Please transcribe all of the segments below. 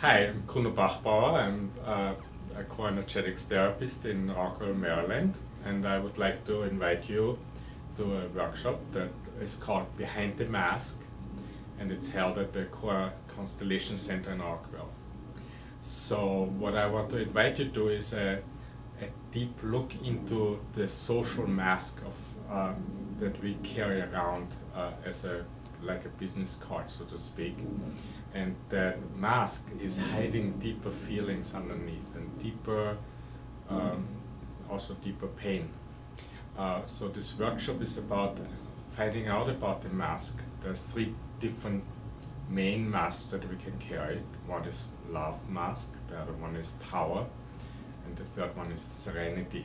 Hi, I'm Kuno Bachbauer. I'm uh, a core-energetics therapist in Rockville, Maryland, and I would like to invite you to a workshop that is called Behind the Mask, and it's held at the Core Constellation Center in Rockville. So what I want to invite you to is a, a deep look into the social mask of uh, that we carry around uh, as a like a business card, so to speak. And the mask is hiding deeper feelings underneath and deeper, um, also deeper pain. Uh, so this workshop is about finding out about the mask. There's three different main masks that we can carry. One is love mask, the other one is power, and the third one is serenity.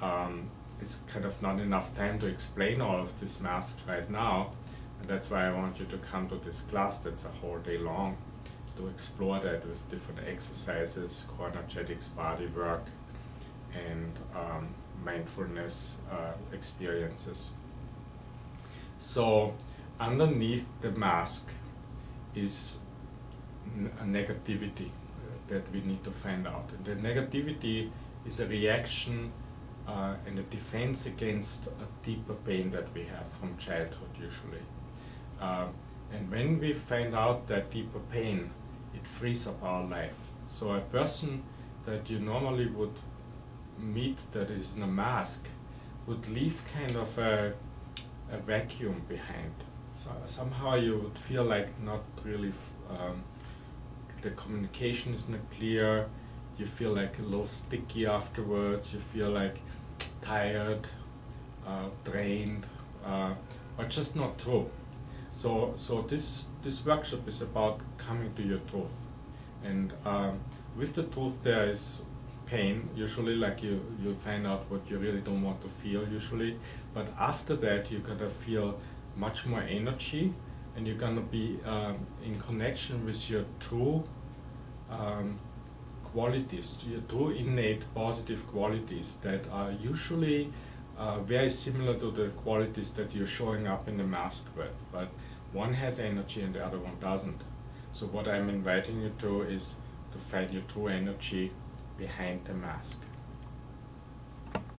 Um, it's kind of not enough time to explain all of these masks right now, and that's why I want you to come to this class that's a whole day long to explore that with different exercises, core energetics, body work, and um, mindfulness uh, experiences. So underneath the mask is a negativity that we need to find out. And the negativity is a reaction uh, and a defense against a deeper pain that we have from childhood usually. Uh, and when we find out that deeper pain, it frees up our life. So a person that you normally would meet that is in a mask would leave kind of a, a vacuum behind. So somehow you would feel like not really, um, the communication is not clear, you feel like a little sticky afterwards, you feel like tired, uh, drained, uh, or just not true. So, so this, this workshop is about coming to your truth. And um, with the truth there is pain, usually like you, you find out what you really don't want to feel usually. But after that you're gonna feel much more energy and you're gonna be um, in connection with your true um, qualities, your true innate positive qualities that are usually uh, very similar to the qualities that you're showing up in the mask with, but one has energy and the other one doesn't. So what I'm inviting you to is to find your true energy behind the mask.